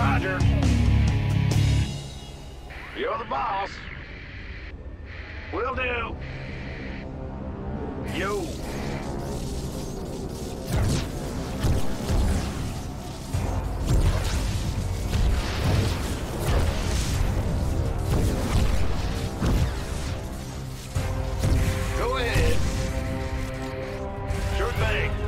Roger. You're the boss. Will do. Yo. Go ahead. Sure thing.